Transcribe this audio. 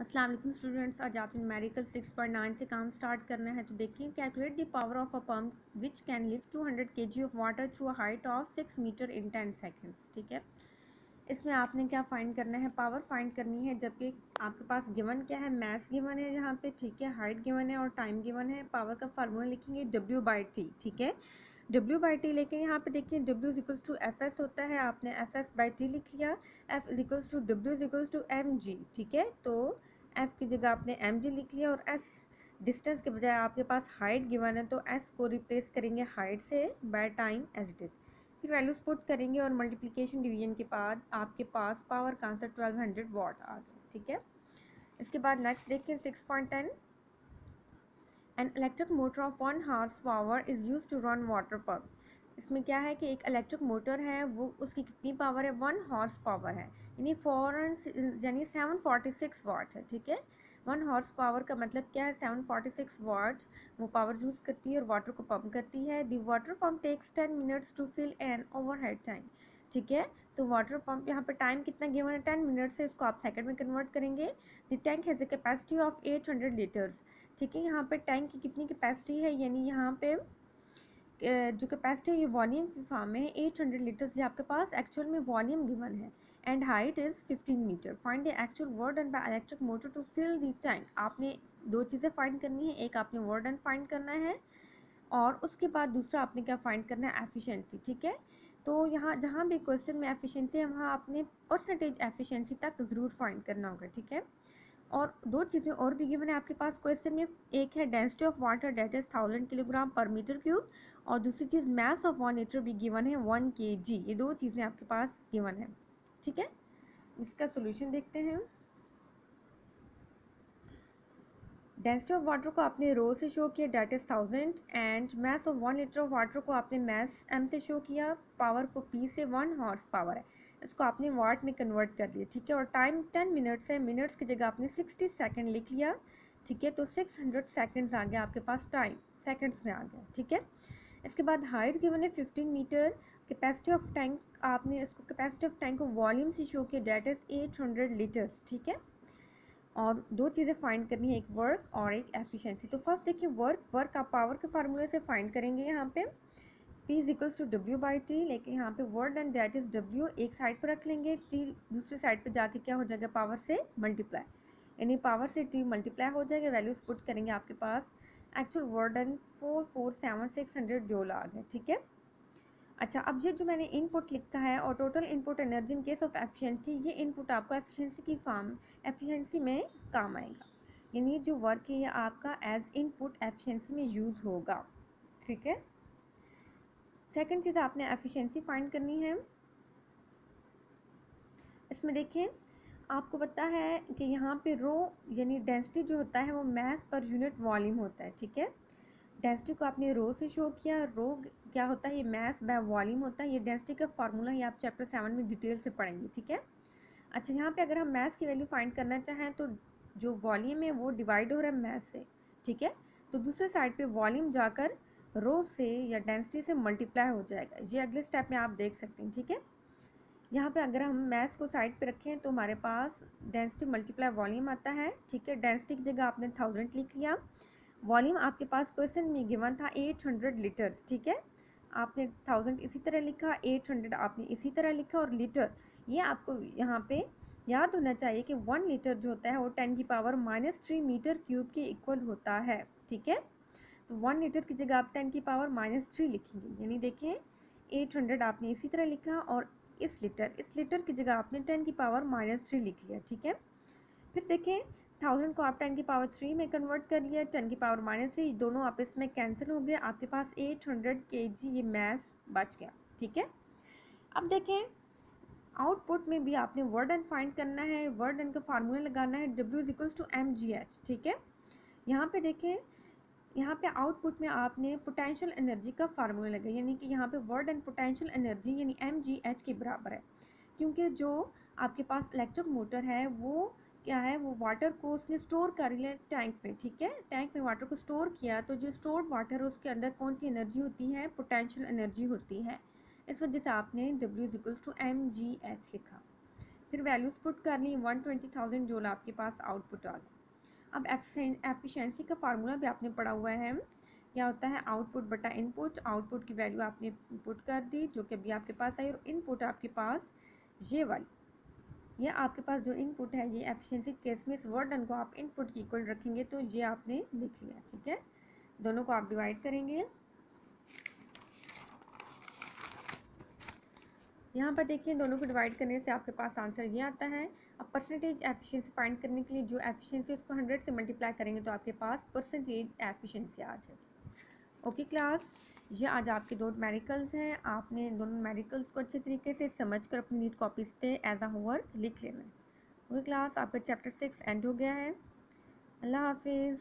वालेकुम स्टूडेंट्स आज आपने मेडिकल 6.9 से काम स्टार्ट करना है तो देखिए calculate the power of a pump which can lift 200 KG of water through a height of 6 metre in 10 seconds ठीक है? इसमें आपने क्या फाइंड करना है? पावर फाइंड करनी है, जबकि आपके पास गिवन क्या है? मैथ गिवन है यहाँ पे, ठीक है? हाइट गिवन है और टाइम गिवन है। पावर का फार्मूला लिखेंगे डब्ल्यू बाई टी ठीक है? डब्ल्यू बाई टी लेके यहाँ पे देखिए W equals to F S होता है, आपने एफ़ एस बाई टी लिख लिया। F equals to W equals to M G ठीक है? तो एफ़ की जगह आपने एम जी लिख लिया और एस डिस्टेंस के बजाय आपके पास हाइट गिवन है तो एस को रिप्लेस करेंगे हाइट से by time as it is फिर वैल्यूज़ पुट करेंगे और मल्टीप्लिकेशन डिवीज़न के बाद आपके पास पावर का आंसर ट्वेल्व हंड्रेड वॉट आ गया, ठीक है? इसके बाद नेक्स्ट देखिए six point ten N electric motor of one horse power is use to run water pump इसमें क्या है कि एक इलेक्ट्रिक मोटर है, वो उसकी कितनी पावर है? वन हॉर्स पावर है। यानी फोर यानी सेवन फोर्टी सिक्स वाट है, ठीक है? वन हॉर्स पावर का मतलब क्या है? सेवन फोर्टी सिक्स वाट वो पावर यूज़ करती है और वाटर को पम्प करती है। The water pump takes ten minutes to fill an over head time ठीक है? तो वाटर पम्प यहाँ पर टाइम कितना गिवन है? टेन मिनट से इसको आप सेकंड में कन्वर्ट करेंगे। The tank has a capacity of eight hundred litres ठीक है, यहाँ पे टैंक की कितनी कैपेसिटी है? यानी यहाँ पे जो कैपेसिटी है, ये वॉल्यूम की फॉर्म में है एट हंड्रेड लीटर्स ये आपके पास। एक्चुअल में वॉल्यूम गिवन है। And height is fifteen metre find the actual work and by electric motor to fill the tank आपने दो चीज़ें फाइंड करनी है। एक आपने वर्ड एंड फाइंड करना है और उसके बाद दूसरा आपने क्या फाइंड करना है? एफिशिएंसी ठीक है? तो यहाँ, जहाँ भी क्वेश्चन में एफिशिएंसी है, वहाँ आपने परसेंटेज एफिशिएंसी तक ज़रूर फाइंड करना होगा, ठीक है? और दो चीज़ें और भी गिवन है आपके पास क्वेश्चन में एक है density of water that is thousand kilogram per metre cube और दूसरी चीज़ मैथ ऑफ़ वन लीटर भी गिवन है वन के जी ये दो चीज़ें आपके पास गिवन है। ठीक है? इसका सोल्यूशन देखते हैं डेंसिटी ऑफ़ वाटर को आपने रो से शो किया that is thousand and mass of one litre of water को आपने मैथ एम से शो किया पावर को पी से वन हॉर्स पावर है। इसको आपने वाट में कन्वर्ट कर दिया, ठीक है? और टाइम टेन मिनट्स है मिनट्स की जगह आपने सिक्सटी सेकेंड लिख लिया, ठीक है? तो सिक्स हंड्रेड सेकेंड्स आ गया आपके पास टाइम सेकेंड्स में आ गया, ठीक है? इसके बाद हाइट गिवन है fifteen metre capacity of tank आपने इसको कैपेसिटी ऑफ़ टैंक को वॉल्यूम से शो किया that is eight hundred litres ठीक है? और दो चीज़ें फाइंड करनी है, एक वर्क और एक एफिशिएंसी तो फ़र्स्ट देखिए वर्क वर्क आप पावर के फार्मूले से फाइंड करेंगे यहाँ पे। P is equals to W by T लेकिन यहाँ पे word and that is W एक साइड पर रख लेंगे टी दूसरी साइड पे जाके क्या हो जाएगा? पावर से मल्टीप्लाई यानी पावर से टी मल्टीप्लाई हो जाएगा वैल्यूज़ पुट करेंगे आपके पास। Actual word and four four seven six hundred joule आ गया ठीक है? अच्छा अब ये जो मैंने इनपुट लिखा है और total input energy in case of efficiency ये इनपुट आपको एफिशिएंसी की फॉर्म एफिशिएंसी में काम आएगा। यानी जो वर्क है, ये आपका एज इनपुट एफिशिएंसी में यूज़ होगा, ठीक है? सेकंड चीज़ आपने एफिशिएंसी फाइंड करनी है। इसमें देखें आपको पता है कि यहाँ पे रो यानी डेंसिटी जो होता है वो मैथ पर यूनिट वॉल्यूम होता है, ठीक है? डेंसिटी को आपने रो से शो किया। रो क्या होता है? ये मैथ बाय वॉल्यूम होता है। ये डेंसिटी का फार्मूला ये आप चैप्टर सेवन में डिटेल से पढ़ेंगे, ठीक है? अच्छा यहाँ पे अगर हम मैथ की वैल्यू फाइंड करना चाहें तो जो वॉल्यूम है वो डिवाइड हो रहा है मैथ से, ठीक है? तो दूसरे साइड पे वॉल्यूम जाकर रो से या डेंसिटी से मल्टीप्लाई हो जाएगा। ये अगले स्टेप में आप देख सकते हैं, ठीक है? यहाँ पे अगर हम मैथ्स को साइड पे रखें तो हमारे पास डेंसिटी मल्टीप्लाई वॉल्यूम आता है, ठीक है? डेंसिटी की जगह आपने थाउज़ेंड लिख लिया। वॉल्यूम आपके पास क्वेश्चन में गिवन था एट हंड्रेड लीटर ठीक है? आपने थाउज़ेंड इसी तरह लिखा एट हंड्रेड आपने इसी तरह लिखा और लीटर ये आपको यहाँ पे याद होना चाहिए कि वन लीटर जो होता है वो टेन की power minus three metre cube के इक्वल होता है, ठीक है? तो वन लीटर की जगह आप टेन की पावर माइनस थ्री लिखेंगे। यानी देखें एट हंड्रेड आपने इसी तरह लिखा और इस लीटर इस लीटर की जगह आपने टेन की पावर माइनस थ्री लिख लिया, ठीक है? फिर देखें थाउज़ेंड को आप टेन की पावर थ्री में कन्वर्ट कर लिया, टेन की पावर माइनस थ्री, दोनों आपस में कैंसिल हो गए, आपके पास एट हंड्रेड के जी ये मैथ बच गया, ठीक है? अब देखें आउटपुट में भी आपने वर्ड एंड फाइंड करना है वर्ड एंड का फार्मूला लगाना है W is equals to M G H ठीक है? यहाँ पे देखें यहाँ पे आउटपुट में आपने पोटेंशियल एनर्जी का फार्मूला लगा यानी कि यहाँ पे वर्ड एंड पोटेंशियल एनर्जी यानी एम जी एच के बराबर है। क्योंकि जो आपके पास इलेक्ट्रिक मोटर है, वो क्या है, वो वाटर को उसने स्टोर कर लिया टैंक में ठीक है? टैंक में वाटर को स्टोर किया तो जो स्टोर्ड वाटर उसके अंदर कौन सी एनर्जी होती है? पोटेंशियल एनर्जी होती है। इस वजह से आपने W equals to M G H लिखा। फिर वैल्यूज़ पुट कर ली वन ट्वेंटी थाउज़ेंड जोल आपके पास आउटपुट आ गया अब एफिशिएंसी का फार्मूला भी आपने पढ़ा हुआ है। क्या होता है? आउटपुट बटा इनपुट आउटपुट की वैल्यू आपने पुट कर दी, जो कि अभी आपके पास आई और इनपुट आपके पास ये वाली। ये आपके पास जो इनपुट है, ये एफिशिएंसी केस में इस वर्डन को आप इनपुट की इक्वल रखेंगे तो ये आपने लिख लिया, ठीक है? दोनों को आप डिवाइड करेंगे। यहाँ पर देखिए, दोनों को डिवाइड करने से आपके पास आंसर ये आता है। अब परसेंटेज एफिशिएंसी फाइंड करने के लिए जो एफिशिएंसी उसको हंड्रेड से मल्टीप्लाई करेंगे तो आपके पास परसेंटेज एफिशिएंसी आ जाएगी। ओके क्लास ये आज आपके दो मेडिकल्स हैं। आपने दोनों मेडिकल्स को अच्छे तरीके से समझ कर अपनी नीट कॉपीज़ पे एज आ होमवर्क लिख लेना है। ओके क्लास आपका चैप्टर सिक्स एंड हो गया है। अल्लाह हाफिज़।